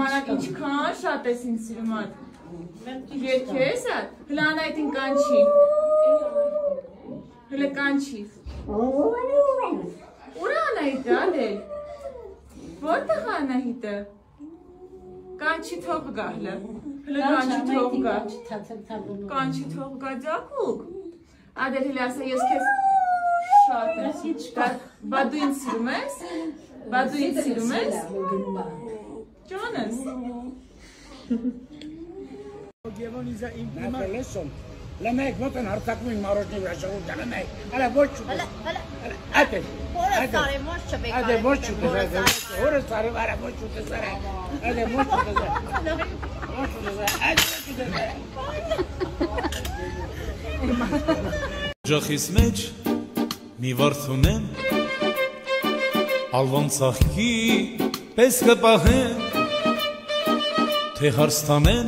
նմանակ ինչքան շատ ես ինձ սիրում ատ։ Երկես ատ։ Հլան այդ ին կանչի։ Հլը կանչի։ Ուրա Անահիտը ադել։ Որտեղ Անահիտը։ Կանչի թող գա հլը։ Հլը կանչի թող գա։ Կանչի թող գա ձակուկ։ Ադել հլը ասա ես քեզ շատ եմ։ Բա դու ինձ սիրում ես։ Բա դու ինձ սիրում ես։ Ջանս։ Գևոնիզա իմ Նա լեսոն։ Լեմեք մոտեն հարցակում իմ մարոշնի վրա ժողովուրդ լեմեք։ Հələ ոչ չուտես։ Ատե։ Որը սարի ոչ չբեկա։ Ատե ոչ չուտես։ Որը սարի վրա ոչ չուտես։ Ատե ոչ չուտես։ Ոչ չուտես։ Ատե չուտես։ Ջախիս մեջ մի վարդունեմ Ալվան ծաղկի պես կպահեմ Թե հարստանեն,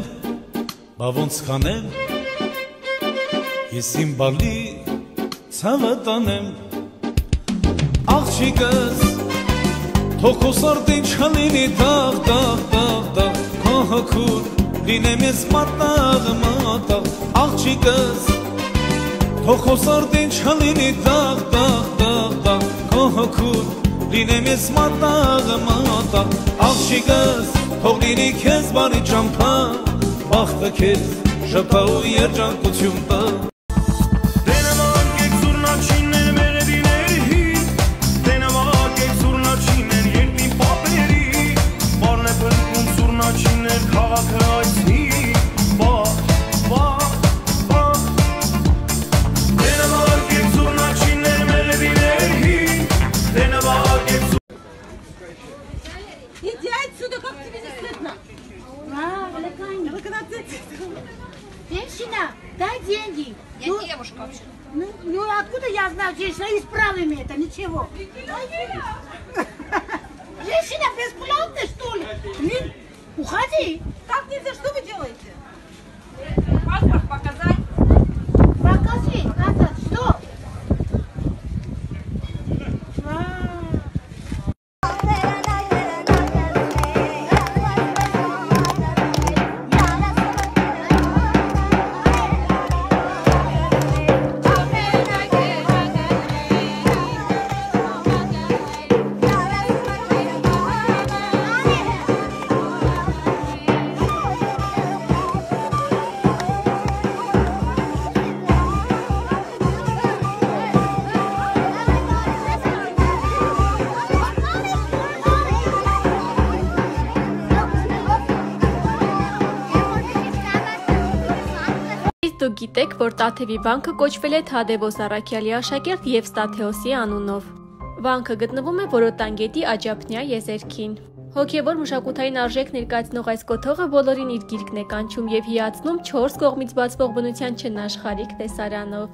բա ոնց կանեմ Ես իմ բալի ցավը տանեմ Աղջիկս թող քո սարդին չլինի տաղ, տաղ, տաղ, տաղ Քո հոգուր լինեմ ես մատաղ, մատաղ Աղջիկս Թող քո սարդին չլինի տաղ, տաղ, տաղ, տաղ Քո հոգուր լինեմ ես մատաղ, մատաղ Աղջիկս թող լինի քեզ բարի ճամփա Բախտը քեզ շփա ու երջանկություն տա Женщина, дай деньги. Я Ну, девушка вообще. Ну, ну откуда я знаю, женщина, исправим это, ничего. Женщина бесплатно, что ли? Блин, уходи. Как нельзя, что вы делаете? Паспорт показать? Դուք գիտեք, որ Տաթևի վանքը կոչվել է Թադևոս Արաքյալի աշակերտ եւ Ստաթեոսի անունով։ Վանքը գտնվում է Որոտան գետի Աջափնյա եզերքին։ Հոգևոր մշակութային արժեք ներկայացնող այս կոթողը բոլորին իր գիրկն է կանչում եւ հիացնում 4 կողմից բացվող բնության չնաշխարիկ տեսարանով։